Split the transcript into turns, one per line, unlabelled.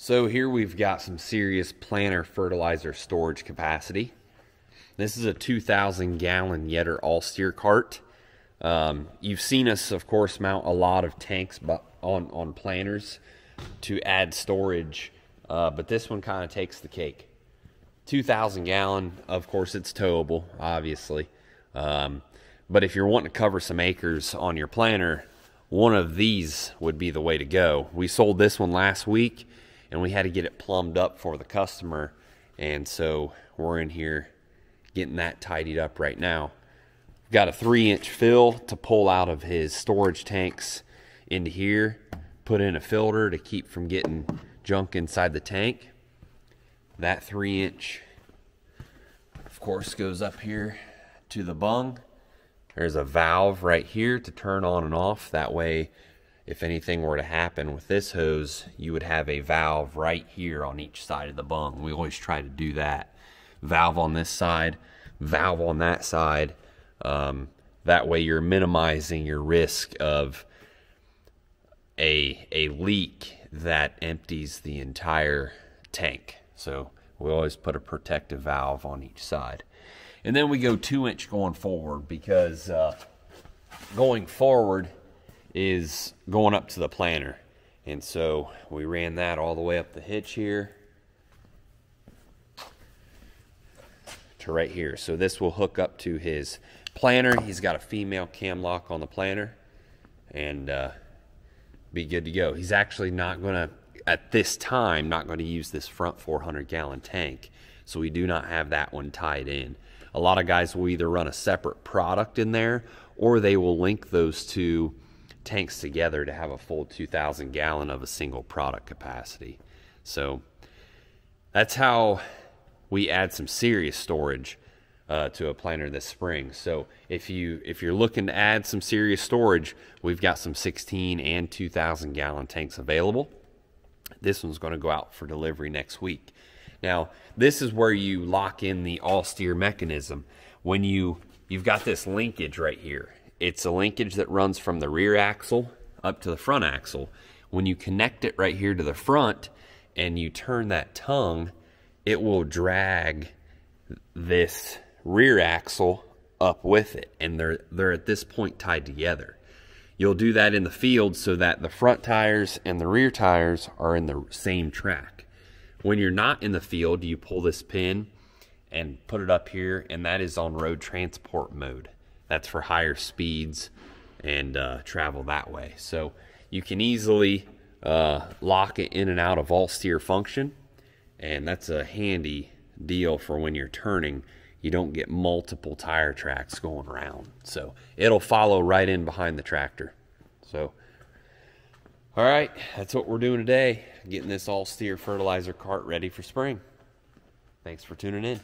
So here we've got some serious planter fertilizer storage capacity. This is a 2,000 gallon Yetter all steer cart. Um, you've seen us, of course, mount a lot of tanks on, on planters to add storage, uh, but this one kind of takes the cake. 2,000 gallon, of course, it's towable, obviously. Um, but if you're wanting to cover some acres on your planter, one of these would be the way to go. We sold this one last week and we had to get it plumbed up for the customer. And so we're in here getting that tidied up right now. We've got a three inch fill to pull out of his storage tanks into here, put in a filter to keep from getting junk inside the tank. That three inch, of course, goes up here to the bung. There's a valve right here to turn on and off. That way, if anything were to happen with this hose, you would have a valve right here on each side of the bung. We always try to do that. Valve on this side, valve on that side. Um, that way you're minimizing your risk of a, a leak that empties the entire tank. So we always put a protective valve on each side. And then we go two inch going forward because uh, going forward, is going up to the planter. And so we ran that all the way up the hitch here to right here. So this will hook up to his planter. He's got a female cam lock on the planter and uh, be good to go. He's actually not to, at this time, not going to use this front 400 gallon tank. So we do not have that one tied in. A lot of guys will either run a separate product in there or they will link those two tanks together to have a full 2,000 gallon of a single product capacity. So that's how we add some serious storage uh, to a planter this spring. So if you if you're looking to add some serious storage, we've got some 16 and 2,000 gallon tanks available. This one's going to go out for delivery next week. Now this is where you lock in the all steer mechanism. When you you've got this linkage right here, it's a linkage that runs from the rear axle up to the front axle. When you connect it right here to the front and you turn that tongue, it will drag this rear axle up with it. And they're, they're at this point tied together. You'll do that in the field so that the front tires and the rear tires are in the same track. When you're not in the field, you pull this pin and put it up here, and that is on road transport mode. That's for higher speeds and uh, travel that way. So you can easily uh, lock it in and out of all steer function. And that's a handy deal for when you're turning. You don't get multiple tire tracks going around. So it'll follow right in behind the tractor. So, all right, that's what we're doing today. Getting this all steer fertilizer cart ready for spring. Thanks for tuning in.